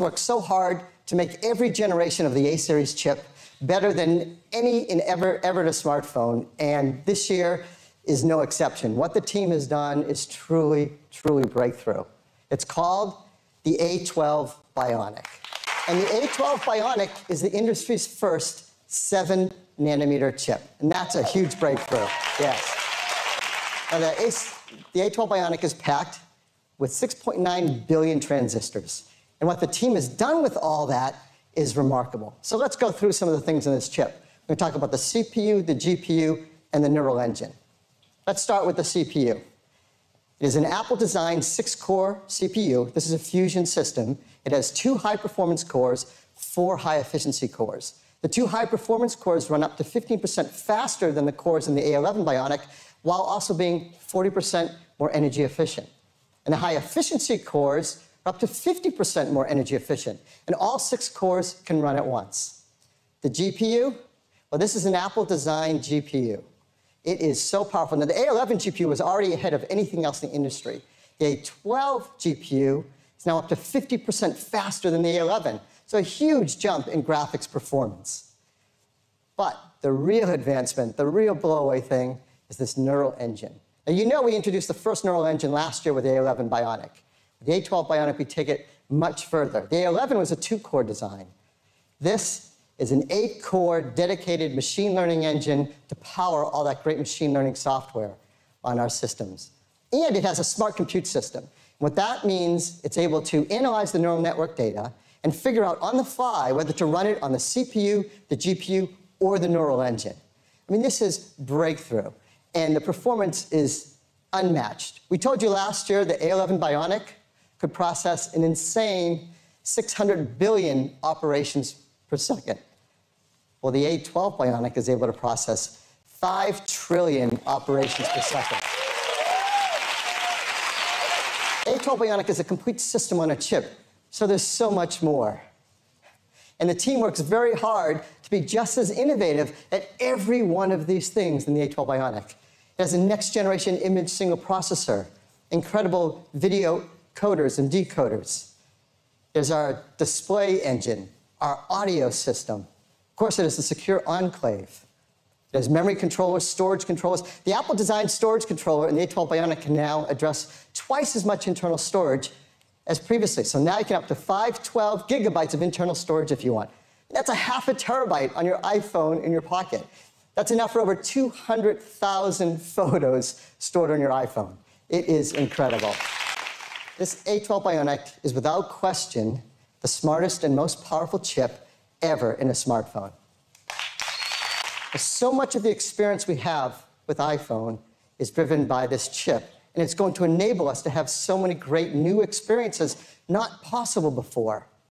worked so hard to make every generation of the A series chip better than any in ever, ever a smartphone. And this year is no exception. What the team has done is truly, truly breakthrough. It's called the A12 Bionic. And the A12 Bionic is the industry's first seven nanometer chip. And that's a huge breakthrough. Yes. Now, the, A, the A12 Bionic is packed with 6.9 billion transistors. And what the team has done with all that is remarkable. So let's go through some of the things in this chip. We're going to talk about the CPU, the GPU, and the neural engine. Let's start with the CPU. It is an Apple designed six core CPU. This is a fusion system. It has two high performance cores, four high efficiency cores. The two high performance cores run up to 15% faster than the cores in the A11 Bionic, while also being 40% more energy efficient. And the high efficiency cores are up to 50% more energy efficient. And all six cores can run at once. The GPU, well, this is an Apple designed GPU. It is so powerful. Now, the A11 GPU was already ahead of anything else in the industry. The A12 GPU is now up to 50% faster than the A11. So a huge jump in graphics performance. But the real advancement, the real blowaway thing, is this neural engine. Now, you know we introduced the first neural engine last year with the A11 Bionic. The A12 Bionic, we take it much further. The A11 was a two-core design. This is an eight core dedicated machine learning engine to power all that great machine learning software on our systems. And it has a smart compute system. What that means, it's able to analyze the neural network data and figure out on the fly whether to run it on the CPU, the GPU, or the neural engine. I mean, this is breakthrough, and the performance is unmatched. We told you last year the A11 Bionic could process an insane 600 billion operations per second. Well, the A12 Bionic is able to process 5 trillion operations per second. A12 Bionic is a complete system on a chip, so there's so much more. And the team works very hard to be just as innovative at every one of these things in the A12 Bionic. It has a next generation image signal processor, incredible video coders and decoders. There's our display engine, our audio system, of course, it is a secure enclave. There's memory controllers, storage controllers. The Apple designed storage controller in the A12 Bionic can now address twice as much internal storage as previously. So now you can up to 512 gigabytes of internal storage if you want. That's a half a terabyte on your iPhone in your pocket. That's enough for over 200,000 photos stored on your iPhone. It is incredible. This A12 Bionic is without question the smartest and most powerful chip ever in a smartphone. So much of the experience we have with iPhone is driven by this chip, and it's going to enable us to have so many great new experiences not possible before.